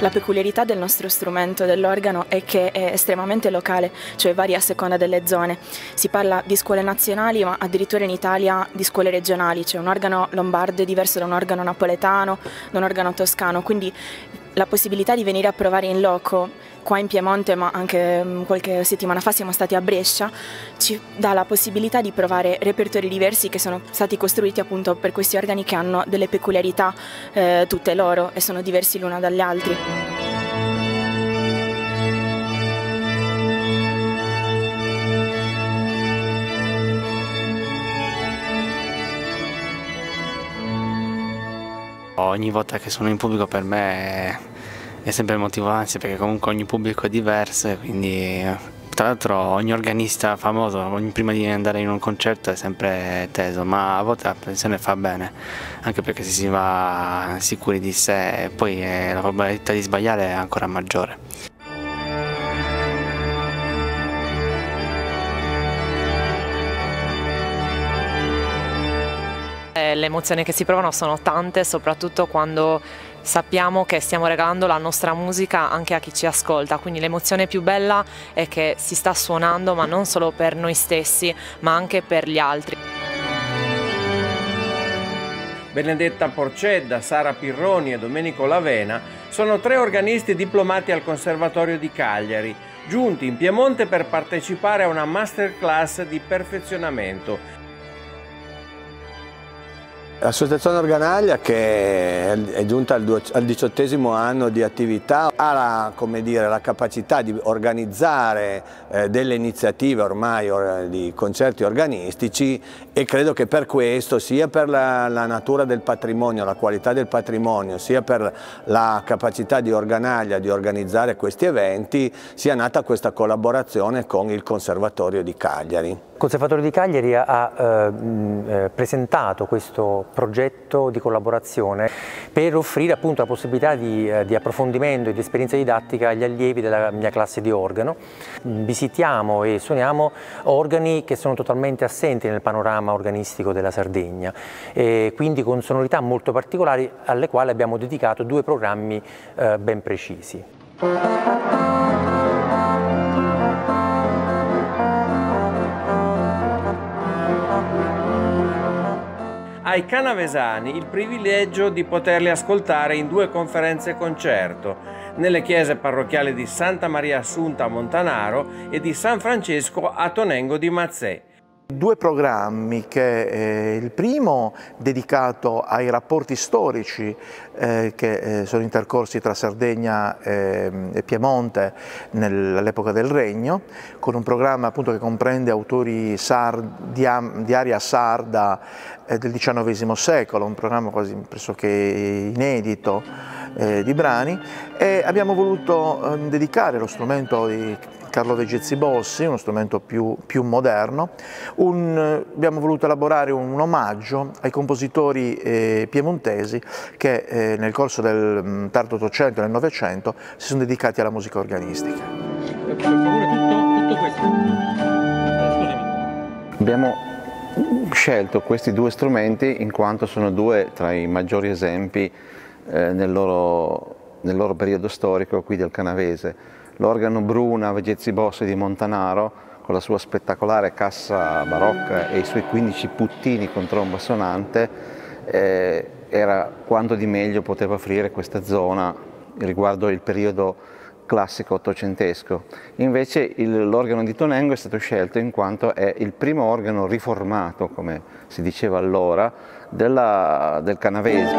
La peculiarità del nostro strumento, dell'organo, è che è estremamente locale, cioè varia a seconda delle zone. Si parla di scuole nazionali, ma addirittura in Italia di scuole regionali, cioè un organo lombardo è diverso da un organo napoletano, da un organo toscano, quindi la possibilità di venire a provare in loco qua in Piemonte, ma anche mm, qualche settimana fa siamo stati a Brescia, ci dà la possibilità di provare repertori diversi che sono stati costruiti appunto per questi organi che hanno delle peculiarità eh, tutte loro e sono diversi l'uno dagli altri. Ogni volta che sono in pubblico per me è sempre motivo ansia perché comunque ogni pubblico è diverso quindi tra l'altro ogni organista famoso prima di andare in un concerto è sempre teso ma a volte la pensione fa bene anche perché se si va sicuri di sé poi eh, la probabilità di sbagliare è ancora maggiore. Eh, le emozioni che si provano sono tante, soprattutto quando sappiamo che stiamo regalando la nostra musica anche a chi ci ascolta, quindi l'emozione più bella è che si sta suonando ma non solo per noi stessi ma anche per gli altri. Benedetta Porcedda, Sara Pirroni e Domenico Lavena sono tre organisti diplomati al Conservatorio di Cagliari, giunti in Piemonte per partecipare a una masterclass di perfezionamento L'associazione Organaglia che è giunta al diciottesimo anno di attività ha la, dire, la capacità di organizzare eh, delle iniziative ormai or, di concerti organistici e credo che per questo sia per la, la, natura del patrimonio, la qualità del patrimonio, sia per la capacità di Organaglia di organizzare questi eventi sia nata questa collaborazione con il Conservatorio di Cagliari. Conservatorio di Cagliari ha eh, eh, presentato questo progetto di collaborazione per offrire appunto la possibilità di, eh, di, approfondimento e di esperienza didattica agli allievi della mia classe di organo. Visitiamo e suoniamo organi che sono totalmente assenti nel panorama organistico della Sardegna, quindi con sonorità molto particolari alle quali abbiamo dedicato due programmi eh, ben precisi. Ai canavesani il privilegio di poterli ascoltare in due conferenze concerto nelle chiese parrocchiali di Santa Maria Assunta a Montanaro e di San Francesco a Tonengo di Mazzè. Due programmi, che, eh, il primo dedicato ai rapporti storici eh, che eh, sono intercorsi tra Sardegna ehm, e Piemonte all'epoca del Regno, con un programma appunto che comprende autori sar, di, di aria sarda eh, del XIX secolo, un programma quasi pressoché inedito eh, di brani e abbiamo voluto ehm, dedicare lo strumento di Carlo Vegezzi Bossi, uno strumento più, più moderno. Un, abbiamo voluto elaborare un, un omaggio ai compositori eh, piemontesi che eh, nel corso del mm, tardo 800 e del Novecento si sono dedicati alla musica organistica. Per favore, tutto, tutto questo. Abbiamo scelto questi due strumenti in quanto sono due tra i maggiori esempi eh, nel, loro, nel loro periodo storico qui del Canavese l'organo Bruna Vegezzi Bossi di Montanaro con la sua spettacolare cassa barocca e i suoi 15 puttini con tromba sonante eh, era quanto di meglio poteva offrire questa zona riguardo il periodo classico ottocentesco. Invece l'organo di Tonengo è stato scelto in quanto è il primo organo riformato, come si diceva allora, della, del canavese.